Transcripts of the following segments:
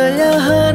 यहाँ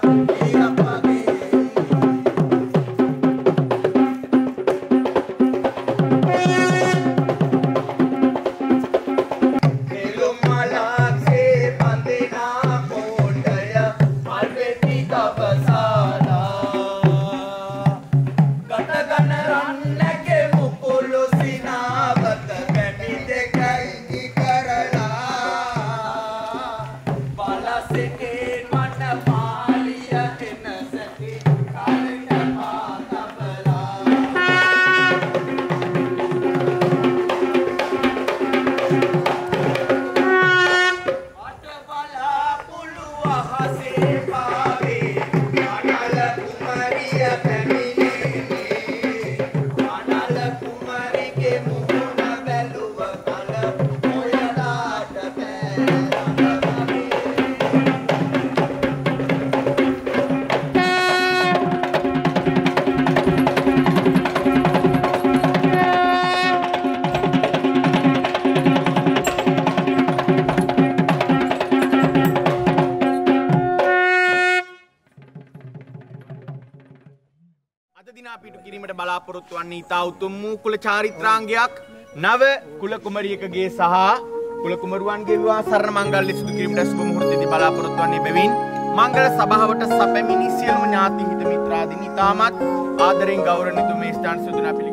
Krishna. බලාපොරොත්තු වන්නේ ඉතා උතුම් වූ කුල චාරිත්‍රාංගයක්. නව කුල කුමරියකගේ සහ කුල කුමරුවන්ගේ විවාහ සරණ මංගල්‍ය සිදු කිරීමට සුබ මුහුර්තයේදී බලාපොරොත්තු වන්නේ බැවින් මංගල සභාවට සැපැමිණි සියලුම ඥාති හිත මිත්‍රාදීන් ඉතාමත් ආදරෙන් ගෞරවණීය මේ ස්ථාන සුදුනා පිළිගන්නවා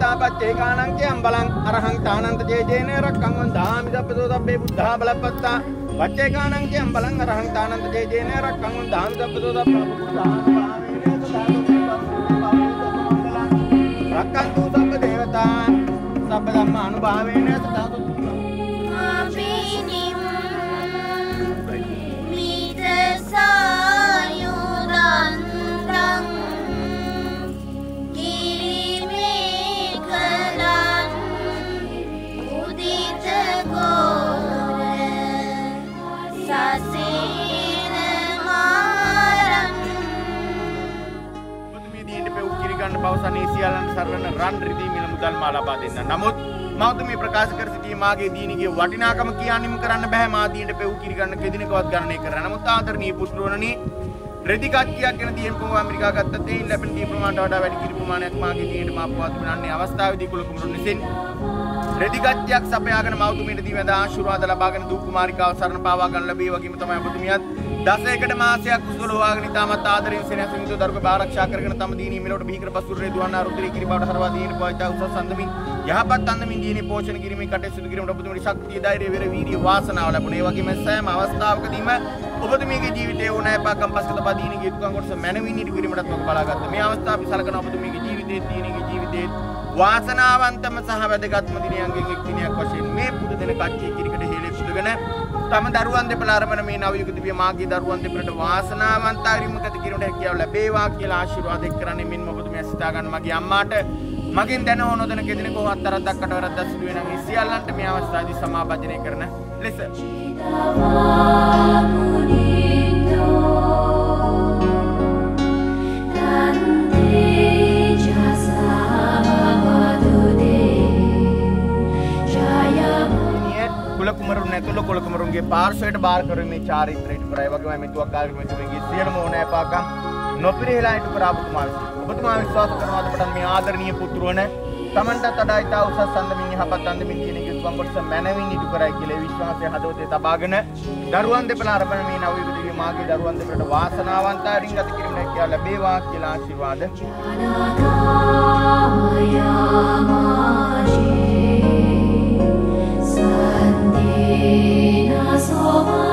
පච්චේකානංකයම් බලං අරහං තානන්ත ජේජේන රක්කං වන්දාමි සබ්බතෝ සබ්බේ බුද්ධා බලපත්තා. පච්චේකානංකයම් බලං අරහං තානන්ත ජේජේන රක්කං වන්දාමි සබ්බතෝ සබ්බේ බුද්ධා රක්කන්තු සබ්බ දේවතා සබ්බ ධම්මා අනුභාවේන සතාතු රන් රිදී මිල මුදල් මා ලබා දෙන්න. නමුත් මෞතුමිය ප්‍රකාශ කර සිටී මාගේ දීනිගේ වටිනාකම කියානිම කරන්න බෑ මා දීන්ට පෙව් කිරිගන්න කෙදිනකවත් ගණනය කරන්න. නමුත් ආදරණීය පුත්‍රවරුනි රෙදි කච්චියක් ගැන දීම් පොව ඇමරිකා ගත්තත් ඒ ලැබෙන දී ප්‍රමාණයට වඩා වැඩි කිරි ප්‍රමාණයක් මාගේ දීන්ට මා පවා තිබුණන්නේ අවස්ථාවේදී කුල කුමරුන් විසින් රෙදි කච්චියක් සපයාගෙන මෞතුමියට දී වැඳ ආශිර්වාද ලබාගෙන දූ කුමාරිකාව සරණ පාවා ගන්න ලැබේ වගේම තමයි ඔබතුමියත් දසයකට මාසයක් කුසල හොයාගෙන ඉතාමත් ආදරයෙන් සෙනෙහසින් යුතුව දරුක ආරක්ෂා කරගෙන තම දීනී මෙලොවට බිහිකර පසුරේ දුවන්න රුධිරේ කිරි බවට හරවා දීන පොයිතා උසස් සම්දමින් යහපත් අන්දමින් දීනී පෝෂණ කිරීමේ කටයුතු සිදු කිරීමට ඔබතුමියට ශක්තිය ධෛර්යය වෙර වීර්ය වාසනාව ලැබුණේ. ඒ වගේම සෑම අවස්ථාවකදීම ඔබතුමියගේ ජීවිතයේ ඕනෑ පාකම් පස්කත බදීනගේ යුතුයකම් කොටස මැනවින් ඉටු කිරීමටත් ඔබ බලාගත්තා. මේ අවස්ථාව අපි සලකන ඔබතුමියගේ ජීවිතයේ දීනගේ ජීවිතයේ වාසනාවන්තම සහ වැදගත්ම දිනයන්ගෙන් එක් දිනයක් වශයෙන් මේ පුද දින කච්චි කිරිකට හේලෙ පුදගෙන තම දරුවන් දෙපළ අරගෙන මේ නව යුග දිව්‍ය මාගේ දරුවන් දෙපළට වාසනාවන්ත ආරිමකට කිරීමට හැකියාව ලැබේවා කියලා ආශිර්වාද එක් කරන්නේ මින් ඔබතුමිය සිතා ගන්න මගේ අම්මාට. මගෙන් දැන හෝ නොදැන කෙදිනකෝ අත්තරක් දක්කට වැරද්දක් සිදු වෙන මේ සියල්ලන්ට මේ අවස්ථාවේදී සමාපජනය කරන ලෙස. කුල කුමරුන් ඇතුළු කුල කුමරුන්ගේ පාර්ශ්වයට බාර කරමින් මේ චාරිත්‍රයට පුරයි. වගේම මේ තුවක් කාර්ය මෙතුමගේ සියලුම ඕනෑපාකම් නොපිරිහෙලා ඉටු කර ඔබතුමා විසින්. ඔබතුමා විශ්වාස කරනවාද මට මේ ආදරණීය පුත්‍රවන? තමන්ටත් වඩා ඉතා උසස් අන්දමින් යහපත් අන්දමින් කියන යුතුයම් කොටස මැනවින් ඉටු කරයි කියලා ඒ විශ්වාසය හදවතේ තබාගෙන දරුවන් දෙපළ අරගෙන මේ නව යුගයේ මාගේ දරුවන් දෙපළට වාසනාවන්ත ආරින් ගත කිරීමට හැකියාව ලැබේවා කියලා ආශිර්වාද. Vena sovas